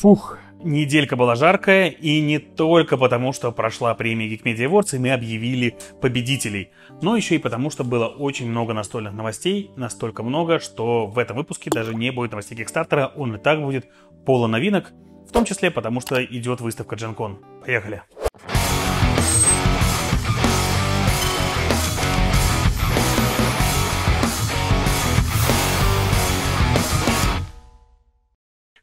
Фух, неделька была жаркая, и не только потому, что прошла премия Geek Media Awards, и мы объявили победителей, но еще и потому, что было очень много настольных новостей, настолько много, что в этом выпуске даже не будет новостей Кикстартера, он и так будет полон новинок, в том числе потому, что идет выставка GenCon. Поехали!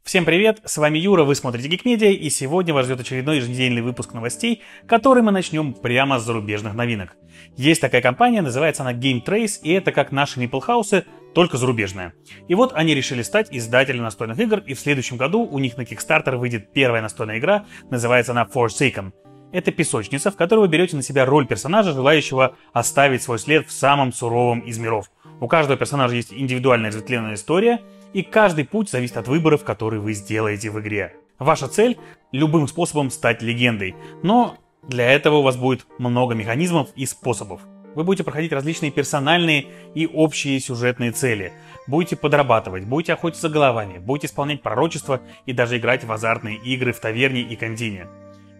Всем привет, с вами Юра, вы смотрите Media, и сегодня вас ждет очередной еженедельный выпуск новостей, который мы начнем прямо с зарубежных новинок. Есть такая компания, называется она Game Trace, и это как наши Meeple House, только зарубежная. И вот они решили стать издателем настольных игр, и в следующем году у них на Kickstarter выйдет первая настольная игра, называется она Forsaken. Это песочница, в которой вы берете на себя роль персонажа, желающего оставить свой след в самом суровом из миров. У каждого персонажа есть индивидуальная разветвленная история, и каждый путь зависит от выборов, которые вы сделаете в игре. Ваша цель – любым способом стать легендой, но для этого у вас будет много механизмов и способов. Вы будете проходить различные персональные и общие сюжетные цели. Будете подрабатывать, будете охотиться головами, будете исполнять пророчества и даже играть в азартные игры в таверне и контине.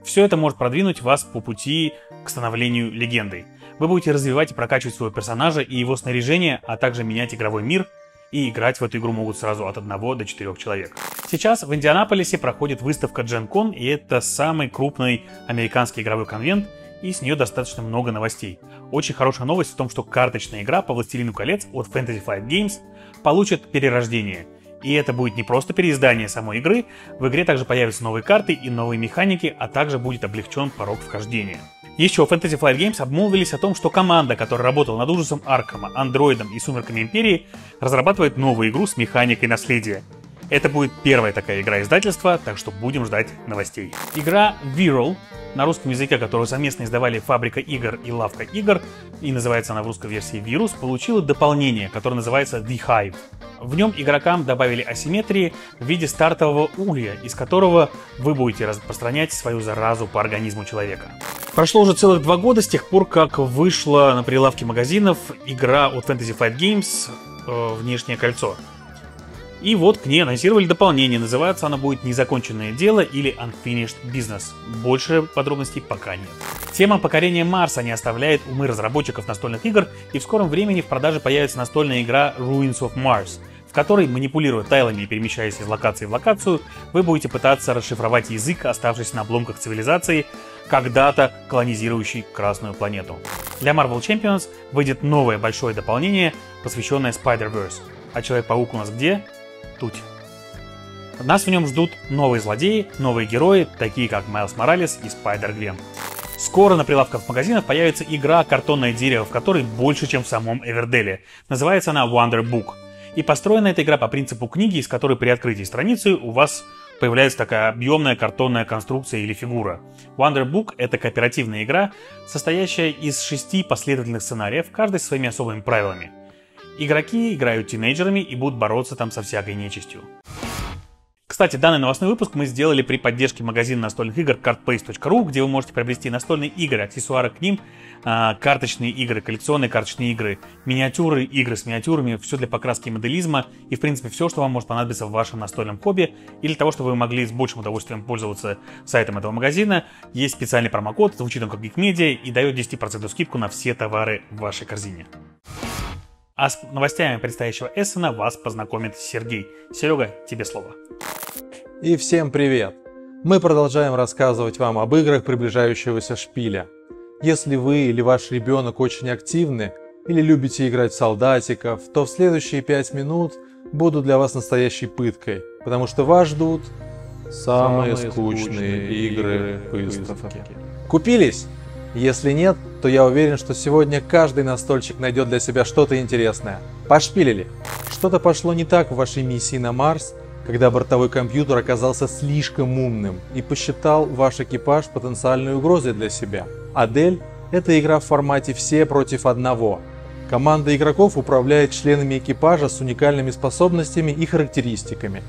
Все это может продвинуть вас по пути к становлению легендой. Вы будете развивать и прокачивать своего персонажа и его снаряжение, а также менять игровой мир, и играть в эту игру могут сразу от 1 до 4 человек. Сейчас в Индианаполисе проходит выставка GenCon, и это самый крупный американский игровой конвент, и с нее достаточно много новостей. Очень хорошая новость в том, что карточная игра по Властелину колец от Fantasy Flight Games получит перерождение. И это будет не просто переиздание самой игры, в игре также появятся новые карты и новые механики, а также будет облегчен порог вхождения. Еще Fantasy Flight Games обмолвились о том, что команда, которая работала над ужасом Аркама, Андроидом и Сумерками Империи, разрабатывает новую игру с механикой наследия. Это будет первая такая игра издательства, так что будем ждать новостей. Игра Viral, на русском языке, которую совместно издавали Фабрика игр и Лавка игр, и называется она в русской версии Вирус, получила дополнение, которое называется The Hive. В нем игрокам добавили асимметрии в виде стартового улья, из которого вы будете распространять свою заразу по организму человека. Прошло уже целых два года с тех пор, как вышла на прилавке магазинов игра от Fantasy Flight Games э, «Внешнее кольцо». И вот к ней анонсировали дополнение, называется она будет «Незаконченное дело» или «Unfinished Business». Больше подробностей пока нет. Тема покорения Марса не оставляет умы разработчиков настольных игр, и в скором времени в продаже появится настольная игра Ruins of Mars, в которой, манипулируя тайлами и перемещаясь из локации в локацию, вы будете пытаться расшифровать язык, оставшийся на обломках цивилизации, когда-то колонизирующей Красную планету. Для Marvel Champions выйдет новое большое дополнение, посвященное Spider-Verse. А Человек-паук у нас где? Тут. Нас в нем ждут новые злодеи, новые герои, такие как Майлз Моралес и Спайдер-Гвен. Скоро на прилавках магазинов появится игра «Картонное дерево», в которой больше, чем в самом Эверделе. Называется она Wonder Book. И построена эта игра по принципу книги, из которой при открытии страницы у вас появляется такая объемная картонная конструкция или фигура. Wonder Book — это кооперативная игра, состоящая из шести последовательных сценариев, каждый со своими особыми правилами. Игроки играют тинейджерами и будут бороться там со всякой нечистью. Кстати, данный новостной выпуск мы сделали при поддержке магазина настольных игр cardpace.ru, где вы можете приобрести настольные игры, аксессуары к ним, а, карточные игры, коллекционные карточные игры, миниатюры, игры с миниатюрами, все для покраски и моделизма и, в принципе, все, что вам может понадобиться в вашем настольном хобби или для того, чтобы вы могли с большим удовольствием пользоваться сайтом этого магазина. Есть специальный промокод, звучит он как Geek Media и дает 10% скидку на все товары в вашей корзине. А с новостями предстоящего Эссена вас познакомит Сергей. Серега, тебе слово. И всем привет! Мы продолжаем рассказывать вам об играх приближающегося шпиля. Если вы или ваш ребенок очень активны или любите играть в солдатиков, то в следующие 5 минут будут для вас настоящей пыткой, потому что вас ждут самые, самые скучные, скучные игры выставки. Купились? Если нет, то я уверен, что сегодня каждый настольщик найдет для себя что-то интересное. Пошпилили! Что-то пошло не так в вашей миссии на Марс, когда бортовой компьютер оказался слишком умным и посчитал ваш экипаж потенциальной угрозой для себя. Адель – это игра в формате «все против одного». Команда игроков управляет членами экипажа с уникальными способностями и характеристиками.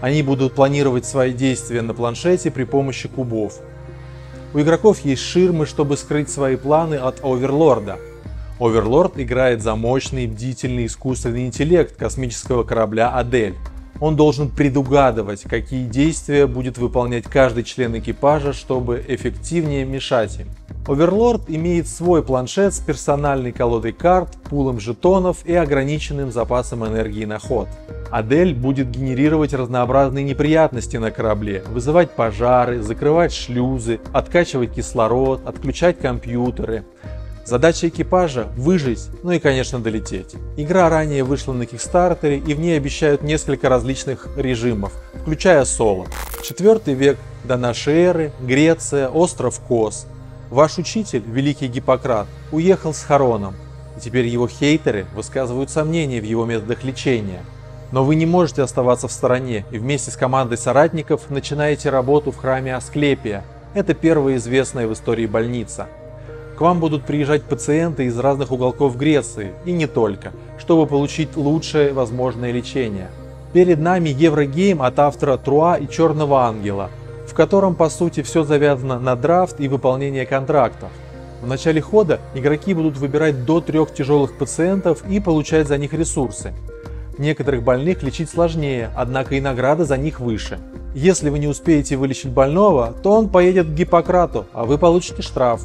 Они будут планировать свои действия на планшете при помощи кубов, у игроков есть ширмы, чтобы скрыть свои планы от Оверлорда. Оверлорд играет за мощный, бдительный искусственный интеллект космического корабля Адель. Он должен предугадывать, какие действия будет выполнять каждый член экипажа, чтобы эффективнее мешать им. Оверлорд имеет свой планшет с персональной колодой карт, пулом жетонов и ограниченным запасом энергии на ход. Адель будет генерировать разнообразные неприятности на корабле, вызывать пожары, закрывать шлюзы, откачивать кислород, отключать компьютеры. Задача экипажа – выжить, ну и, конечно, долететь. Игра ранее вышла на Кикстартере и в ней обещают несколько различных режимов, включая соло. Четвертый век до нашей эры, Греция, остров Кос – Ваш учитель, великий Гиппократ, уехал с Хароном, и теперь его хейтеры высказывают сомнения в его методах лечения. Но вы не можете оставаться в стороне и вместе с командой соратников начинаете работу в храме Асклепия. Это первая известная в истории больница. К вам будут приезжать пациенты из разных уголков Греции, и не только, чтобы получить лучшее возможное лечение. Перед нами Еврогейм от автора Труа и Черного Ангела – в котором по сути все завязано на драфт и выполнение контрактов. В начале хода игроки будут выбирать до трех тяжелых пациентов и получать за них ресурсы. Некоторых больных лечить сложнее, однако и награда за них выше. Если вы не успеете вылечить больного, то он поедет к Гиппократу, а вы получите штраф.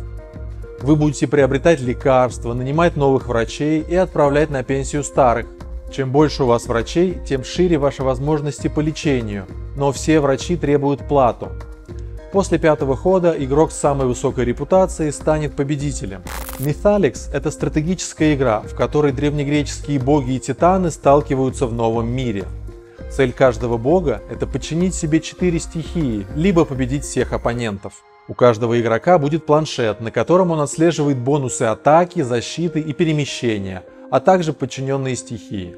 Вы будете приобретать лекарства, нанимать новых врачей и отправлять на пенсию старых. Чем больше у вас врачей, тем шире ваши возможности по лечению, но все врачи требуют плату. После пятого хода игрок с самой высокой репутацией станет победителем. Mythalix – это стратегическая игра, в которой древнегреческие боги и титаны сталкиваются в новом мире. Цель каждого бога – это подчинить себе четыре стихии, либо победить всех оппонентов. У каждого игрока будет планшет, на котором он отслеживает бонусы атаки, защиты и перемещения, а также подчиненные стихии.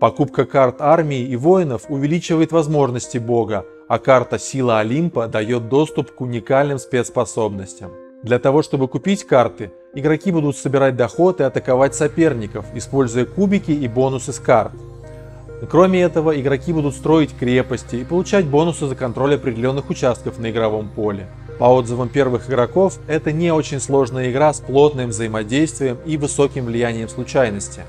Покупка карт армии и воинов увеличивает возможности бога, а карта Сила Олимпа дает доступ к уникальным спецспособностям. Для того, чтобы купить карты, игроки будут собирать доход и атаковать соперников, используя кубики и бонусы с карт. Кроме этого, игроки будут строить крепости и получать бонусы за контроль определенных участков на игровом поле. По отзывам первых игроков, это не очень сложная игра с плотным взаимодействием и высоким влиянием случайности.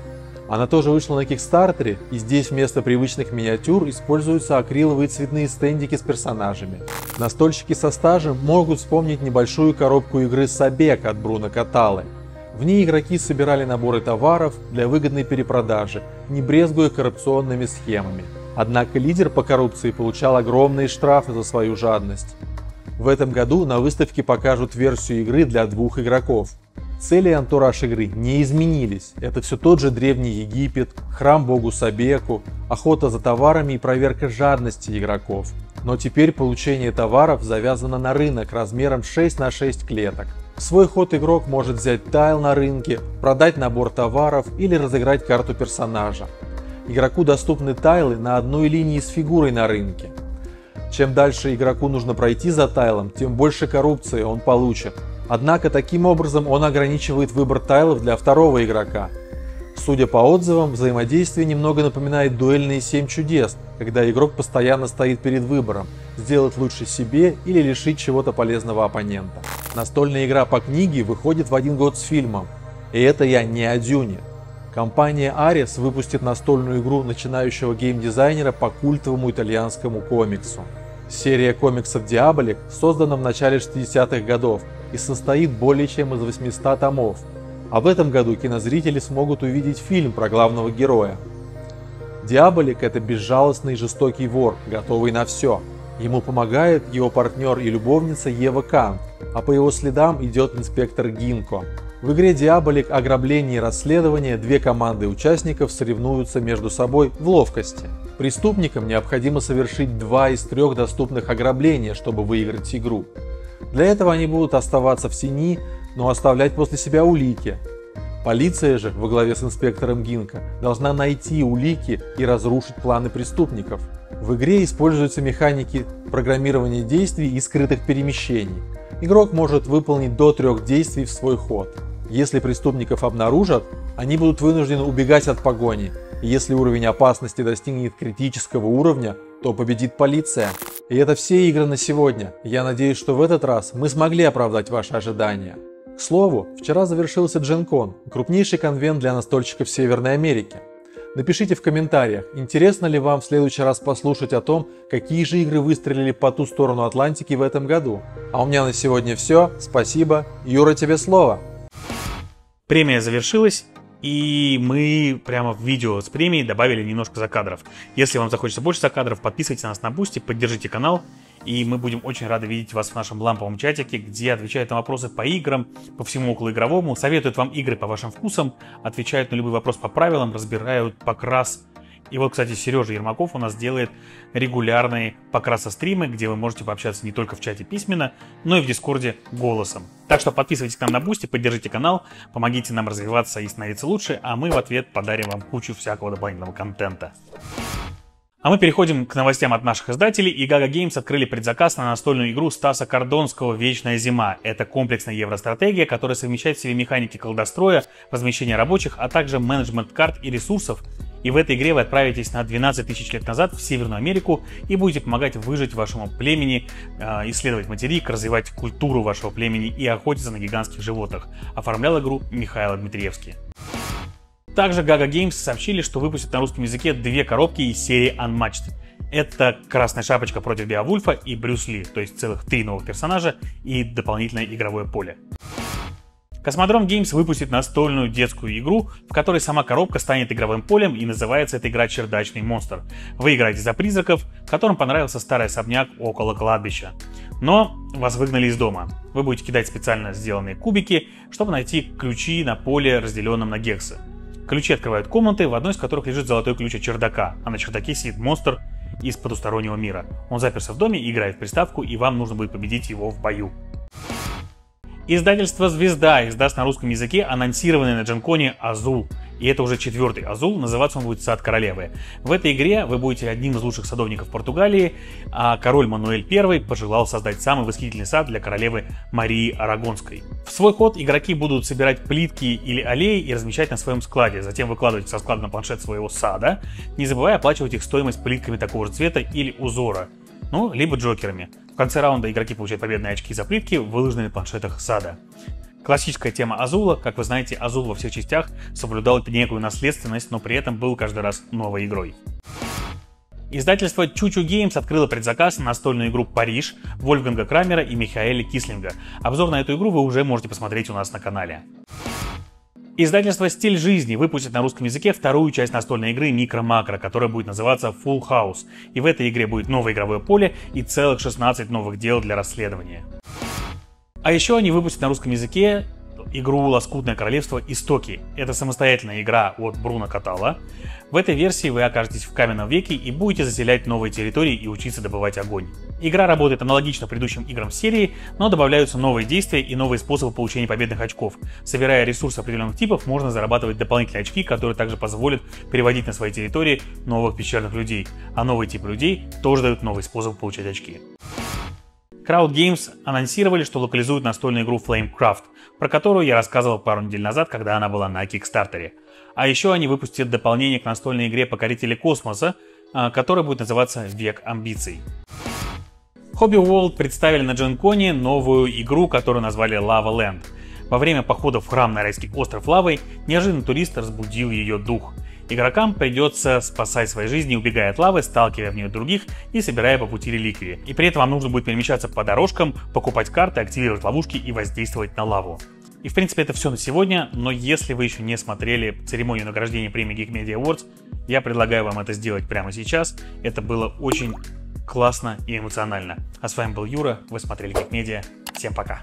Она тоже вышла на Кикстартере, и здесь вместо привычных миниатюр используются акриловые цветные стендики с персонажами. Настольщики со стажем могут вспомнить небольшую коробку игры Сабек от Бруно Каталы. В ней игроки собирали наборы товаров для выгодной перепродажи, не брезгуя коррупционными схемами. Однако лидер по коррупции получал огромные штрафы за свою жадность. В этом году на выставке покажут версию игры для двух игроков. Цели и антураж игры не изменились. Это все тот же Древний Египет, храм богу Сабеку, охота за товарами и проверка жадности игроков. Но теперь получение товаров завязано на рынок размером 6 на 6 клеток. В свой ход игрок может взять тайл на рынке, продать набор товаров или разыграть карту персонажа. Игроку доступны тайлы на одной линии с фигурой на рынке. Чем дальше игроку нужно пройти за тайлом, тем больше коррупции он получит. Однако таким образом он ограничивает выбор тайлов для второго игрока. Судя по отзывам, взаимодействие немного напоминает дуэльные 7 чудес, когда игрок постоянно стоит перед выбором – сделать лучше себе или лишить чего-то полезного оппонента. Настольная игра по книге выходит в один год с фильмом. И это я не о Дюне. Компания Ares выпустит настольную игру начинающего геймдизайнера по культовому итальянскому комиксу. Серия комиксов Diabolik создана в начале 60-х годов и состоит более чем из 800 томов. А в этом году кинозрители смогут увидеть фильм про главного героя. Диаболик – это безжалостный и жестокий вор, готовый на все. Ему помогает его партнер и любовница Ева Кант, а по его следам идет инспектор Гинко. В игре Диаболик ограбление и расследование две команды участников соревнуются между собой в ловкости. Преступникам необходимо совершить два из трех доступных ограбления, чтобы выиграть игру. Для этого они будут оставаться в тени, но оставлять после себя улики. Полиция же, во главе с инспектором Гинка, должна найти улики и разрушить планы преступников. В игре используются механики программирования действий и скрытых перемещений. Игрок может выполнить до трех действий в свой ход. Если преступников обнаружат, они будут вынуждены убегать от погони. Если уровень опасности достигнет критического уровня, то победит полиция. И это все игры на сегодня. Я надеюсь, что в этот раз мы смогли оправдать ваши ожидания. К слову, вчера завершился GenCon, крупнейший конвент для настольщиков Северной Америки. Напишите в комментариях, интересно ли вам в следующий раз послушать о том, какие же игры выстрелили по ту сторону Атлантики в этом году. А у меня на сегодня все. Спасибо. Юра, тебе слово. Премия завершилась, и мы прямо в видео с премией добавили немножко закадров. Если вам захочется больше закадров, подписывайтесь на нас на Бусти, поддержите канал, и мы будем очень рады видеть вас в нашем ламповом чатике, где отвечают на вопросы по играм, по всему околоигровому, советуют вам игры по вашим вкусам, отвечают на любой вопрос по правилам, разбирают покрас и вот, кстати, Сережа Ермаков у нас делает регулярные покрасостримы, где вы можете пообщаться не только в чате письменно, но и в Дискорде голосом. Так что подписывайтесь к нам на Бусти, поддержите канал, помогите нам развиваться и становиться лучше, а мы в ответ подарим вам кучу всякого дополнительного контента. А мы переходим к новостям от наших издателей, и Gaga Games открыли предзаказ на настольную игру Стаса Кордонского «Вечная зима». Это комплексная евростратегия, которая совмещает в себе механики колодостроя, размещения рабочих, а также менеджмент карт и ресурсов, и в этой игре вы отправитесь на 12 тысяч лет назад в Северную Америку и будете помогать выжить вашему племени, а, исследовать материк, развивать культуру вашего племени и охотиться на гигантских животных. Оформлял игру Михаил Дмитриевский. Также Gaga Games сообщили, что выпустят на русском языке две коробки из серии Unmatched. Это Красная Шапочка против Беовульфа и Брюс Ли, то есть целых три новых персонажа и дополнительное игровое поле. Космодром Games выпустит настольную детскую игру, в которой сама коробка станет игровым полем и называется эта игра «Чердачный монстр». Вы играете за призраков, которым понравился старый особняк около кладбища. Но вас выгнали из дома. Вы будете кидать специально сделанные кубики, чтобы найти ключи на поле, разделенном на гексы. Ключи открывают комнаты, в одной из которых лежит золотой ключ от чердака, а на чердаке сидит монстр из потустороннего мира. Он заперся в доме, играет в приставку, и вам нужно будет победить его в бою. Издательство «Звезда» издаст на русском языке анонсированный на Джанконе «Азул». И это уже четвертый Азул, называться он будет «Сад королевы». В этой игре вы будете одним из лучших садовников Португалии, а король Мануэль I пожелал создать самый восхитительный сад для королевы Марии Арагонской. В свой ход игроки будут собирать плитки или аллеи и размещать на своем складе, затем выкладывать со склада на планшет своего сада, не забывая оплачивать их стоимость плитками такого же цвета или узора ну, либо джокерами. Конце раунда игроки получают победные очки за плитки, выложенные на планшетах сада. Классическая тема Азула. Как вы знаете, Азул во всех частях соблюдал некую наследственность, но при этом был каждый раз новой игрой. Издательство Чучу Games открыло предзаказ на настольную игру «Париж» Вольфганга Крамера и Михаэля Кислинга. Обзор на эту игру вы уже можете посмотреть у нас на канале. Издательство «Стиль жизни» выпустит на русском языке вторую часть настольной игры «Микро-макро», которая будет называться Full House. И в этой игре будет новое игровое поле и целых 16 новых дел для расследования. А еще они выпустят на русском языке игру «Лоскутное королевство. Истоки». Это самостоятельная игра от Бруно Катала. В этой версии вы окажетесь в каменном веке и будете заселять новые территории и учиться добывать огонь. Игра работает аналогично предыдущим играм серии, но добавляются новые действия и новые способы получения победных очков. Собирая ресурсы определенных типов, можно зарабатывать дополнительные очки, которые также позволят переводить на свои территории новых пещерных людей. А новые типы людей тоже дают новый способ получать очки. Crowd Games анонсировали, что локализуют настольную игру Flamecraft, про которую я рассказывал пару недель назад, когда она была на Кикстартере. А еще они выпустят дополнение к настольной игре Покорители Космоса, а, которая будет называться Век Амбиций. Hobby World представили на Дженконе новую игру, которую назвали Lava Land. Во время похода в храм на райский остров Лавой неожиданно турист разбудил ее дух – Игрокам придется спасать свои жизни, убегая от лавы, сталкивая в нее других и собирая по пути реликвии. И при этом вам нужно будет перемещаться по дорожкам, покупать карты, активировать ловушки и воздействовать на лаву. И в принципе это все на сегодня, но если вы еще не смотрели церемонию награждения премии Geek Media Awards, я предлагаю вам это сделать прямо сейчас. Это было очень классно и эмоционально. А с вами был Юра, вы смотрели Geek Media. Всем пока!